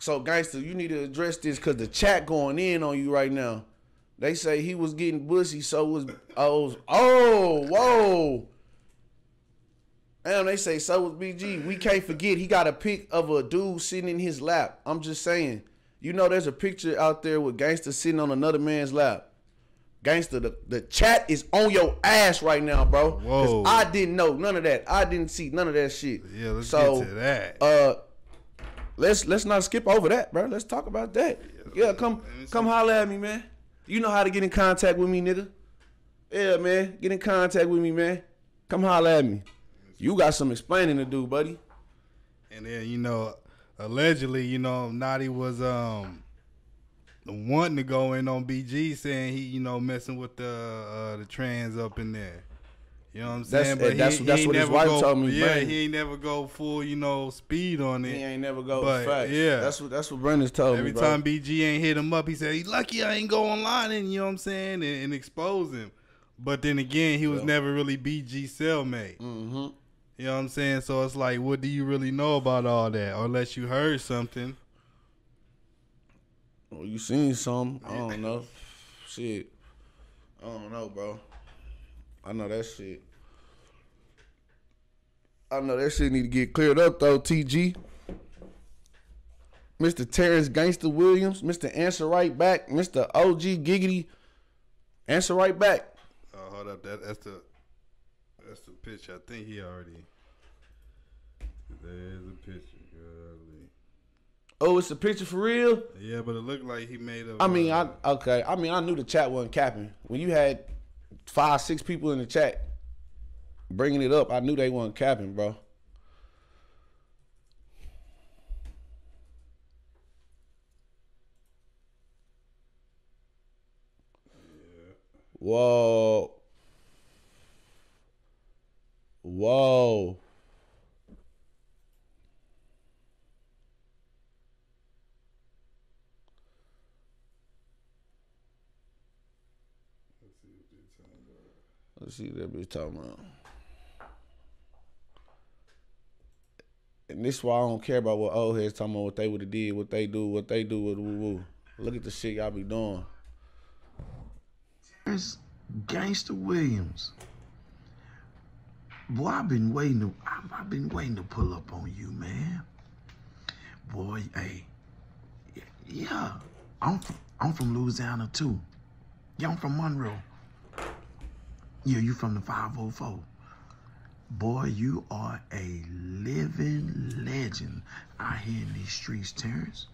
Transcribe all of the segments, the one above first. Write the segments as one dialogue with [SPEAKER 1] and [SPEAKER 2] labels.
[SPEAKER 1] So, gangsta, you need to address this because the chat going in on you right now. They say he was getting bussy, so was oh oh whoa. Damn, they say so was BG. We can't forget he got a pic of a dude sitting in his lap. I'm just saying. You know, there's a picture out there with gangsta sitting on another man's lap. Gangsta, the, the chat is on your ass right now, bro.
[SPEAKER 2] Whoa.
[SPEAKER 1] I didn't know none of that. I didn't see none of that shit.
[SPEAKER 2] Yeah, let's
[SPEAKER 1] so,
[SPEAKER 2] get to that.
[SPEAKER 1] Uh, let's let's not skip over that, bro. Let's talk about that. Yeah, come come holler at me, man. You know how to get in contact with me, nigga. Yeah, man. Get in contact with me, man. Come holler at me. You got some explaining to do, buddy.
[SPEAKER 2] And then you know, allegedly, you know, Notti was um wanting to go in on BG, saying he, you know, messing with the uh, the trans up in there. You know what I'm
[SPEAKER 1] That's-
[SPEAKER 2] saying? But
[SPEAKER 1] that's-
[SPEAKER 2] he,
[SPEAKER 1] that's
[SPEAKER 2] he
[SPEAKER 1] what his
[SPEAKER 2] never
[SPEAKER 1] wife
[SPEAKER 2] go,
[SPEAKER 1] told me,
[SPEAKER 2] Yeah,
[SPEAKER 1] Brandon.
[SPEAKER 2] he ain't never go full, you know, speed on it.
[SPEAKER 1] He ain't never go
[SPEAKER 2] But,
[SPEAKER 1] facts.
[SPEAKER 2] yeah.
[SPEAKER 1] That's what that's what Brendan's told
[SPEAKER 2] Every
[SPEAKER 1] me. bro.
[SPEAKER 2] time BG ain't hit him up, he said he lucky I ain't go online and you know what I'm saying and, and expose him. But then again, he was
[SPEAKER 1] Yeah.
[SPEAKER 2] never really BG cellmate.
[SPEAKER 1] Mm-hmm.
[SPEAKER 2] You know what I'm saying? So it's like, what do you really know about all that? Unless you heard something.
[SPEAKER 1] Well, you seen some? I don't know. Shit. I don't know, bro. I know that shit. I know that shit need to get cleared up though, TG. Mr. Terrance Gangsta Williams, Mr. Answer Right Back, Mr. OG Giggity. Answer right back.
[SPEAKER 2] Oh, hold up. That, that's the that's the picture. I think he already. There's a picture. Golly.
[SPEAKER 1] Oh, it's a picture for real?
[SPEAKER 2] Yeah, but it looked like he made a.
[SPEAKER 1] I mean,
[SPEAKER 2] uh,
[SPEAKER 1] I okay. I mean, I knew the chat wasn't capping. When you had five, six people in the chat bringing it up, I knew they weren't capping, bro. Whoa. Whoa. Let's see what that bitch talking about. And this is why I don't care about what old heads talking about what they would have did, what they do, what they do, what woo woo. Look at the shit y'all be doing.
[SPEAKER 3] There's Gangsta Williams. Boy, I've been waiting to I've been waiting to pull up on you, man. Boy, hey. Yeah. I'm from, I'm from Louisiana too. Yeah, I'm from Monroe. Yeah, you from the 504. Boy, you are a living legend out here in these streets, Terrance.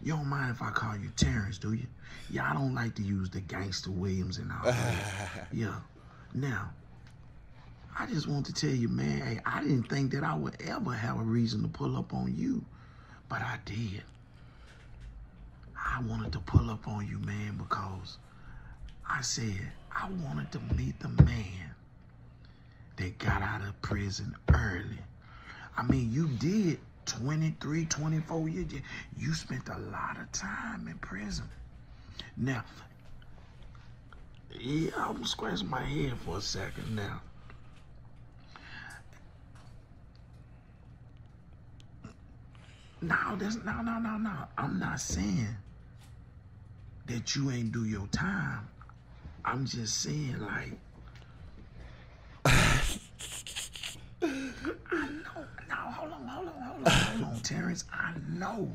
[SPEAKER 3] You don't mind if I call you Terrance, do you? Yeah, I don't like to use the gangsta Williams and all that. yeah. Now, I just want to tell you, man, hey, I didn't think that I would ever have a reason to pull up on you, but I did. I wanted to pull up on you, man, because I said I wanted to meet the man that got out of prison early. I mean, you did 23, 24 years. You- spent a lot of time in prison. Now, yeah, I'm scratching my head for a second now. No, that's no, no, no, no. I'm not saying that you ain't do your time. I'm just saying, like, I know. No, hold on, hold on, hold on, hold on, Terrance. I know.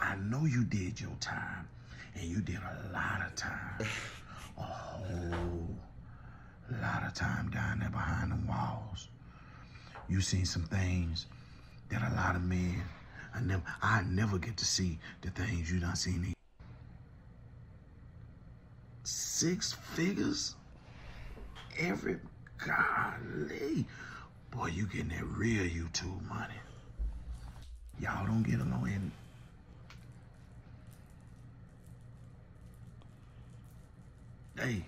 [SPEAKER 3] I know you did your time, and you did a lot of time. A whole lot of time down there behind them walls. You seen some things that a lot of men, I never, I never get to see the things you done seen. Six figures every golly. Boy, you getting that real YouTube money. Y'all don't get along and Hey,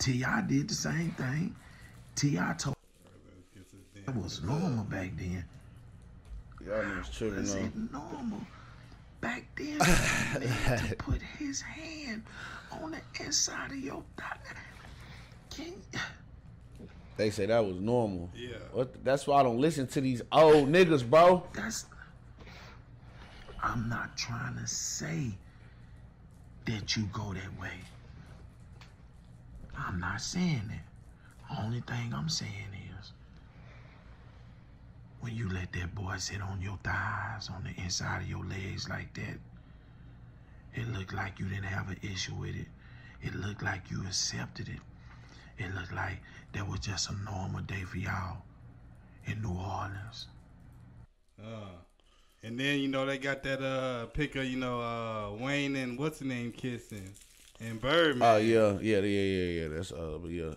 [SPEAKER 3] T.I. did the same thing. T.I. told that was normal back then.
[SPEAKER 1] Y'all tripping
[SPEAKER 3] Was
[SPEAKER 1] on.
[SPEAKER 3] normal back then for a man to put his hand on the inside of your thigh? Can
[SPEAKER 1] They say that was normal.
[SPEAKER 2] Yeah.
[SPEAKER 1] What? That's why I don't listen to these old niggas, bro.
[SPEAKER 3] that's I'm not trying to say that you go that way. I'm not saying that. Only thing I'm saying is when you let that boy sit on your thighs, on the inside of your legs like that, it looked like you didn't have an issue with it. It looked like you accepted it. It looked like that was just a normal day for y'all in New Orleans.
[SPEAKER 2] Uh, and then you know they got that uh pick of you know uh Wayne and what's the name kissing and Birdman.
[SPEAKER 1] Oh yeah, yeah, yeah, yeah, yeah. That's uh, but yeah.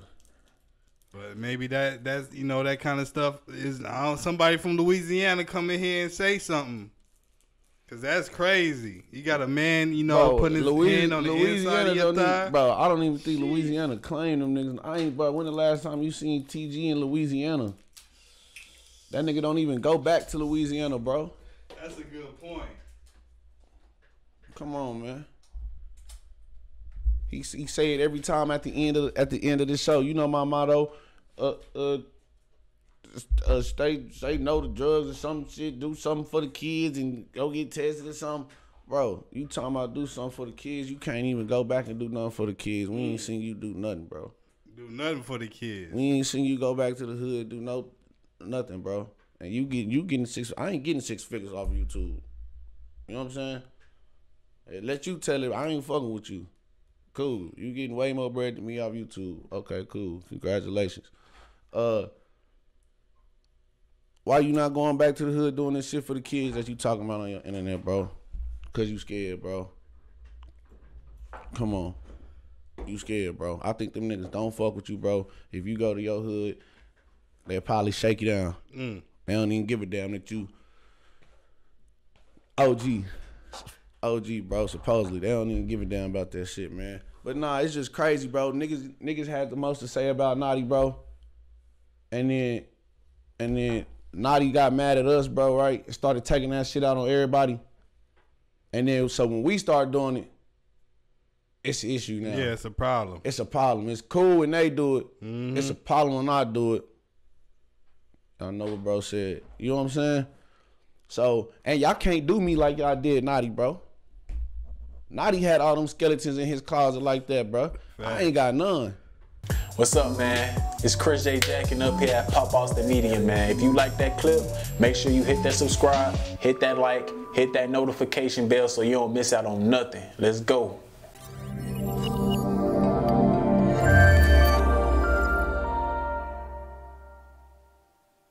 [SPEAKER 2] But maybe that that's you know that kind of stuff is somebody from Louisiana come in here and say something. Cause that's crazy. You got a man, you know,
[SPEAKER 1] Bro,
[SPEAKER 2] putting his
[SPEAKER 1] Louis-
[SPEAKER 2] hand on the inside of your
[SPEAKER 1] don't even- bro, I don't even think Louisiana claim them niggas. I ain't. But when the last time you seen TG in Louisiana? That nigga don't even go back to Louisiana, bro.
[SPEAKER 2] That's a good point.
[SPEAKER 1] Come on, man. He he say it every time at the end of at the end of the show. You know my motto, uh uh, uh stay say no to drugs or some shit. Do something for the kids and go get tested or something. Bro, you talking about do something for the kids? You can't even go back and do nothing for the kids. We ain't seen you do nothing, bro.
[SPEAKER 2] Do nothing for the kids.
[SPEAKER 1] We ain't seen you go back to the hood do no nothing, bro. And you get you getting six. I ain't getting six figures off YouTube. You know what I'm saying? Let you tell it. I ain't fucking with you. Cool. You getting way more bread than me off YouTube. Okay, cool. Congratulations. Uh, why you not going back to the hood doing this shit for the kids that you talking about on your internet, bro? Cause you scared, bro. Come on. You scared, bro. I think them niggas don't fuck with you, bro. If you go to your hood, they'll probably shake you down.
[SPEAKER 2] Mm.
[SPEAKER 1] They don't even give a damn that you OG. OG, bro. Supposedly. They don't even give a damn about that shit, man. But nah, it's just crazy, bro. Niggas niggas had the most to say about Notti, bro. And then and then Notti got mad at us, bro, right? And started taking that shit out on everybody. And then so when we start doing it, it's an issue now.
[SPEAKER 2] Yeah, it's a problem.
[SPEAKER 1] It's a problem. It's cool when they do it.
[SPEAKER 2] Mm-hmm.
[SPEAKER 1] It's a problem when I do it. Y'all know what bro said. You know what I'm saying? So, and y'all can't do me like y'all did Notti, bro. Notti had all them skeletons in his closet like that, bro. I ain't got none.
[SPEAKER 4] What's up, man? It's Chris Jay Jackin up here at Pop Austin Media, man. If you like that clip, make sure you hit that subscribe, hit that like, hit that notification bell so you don't miss out on nothing. Let's go.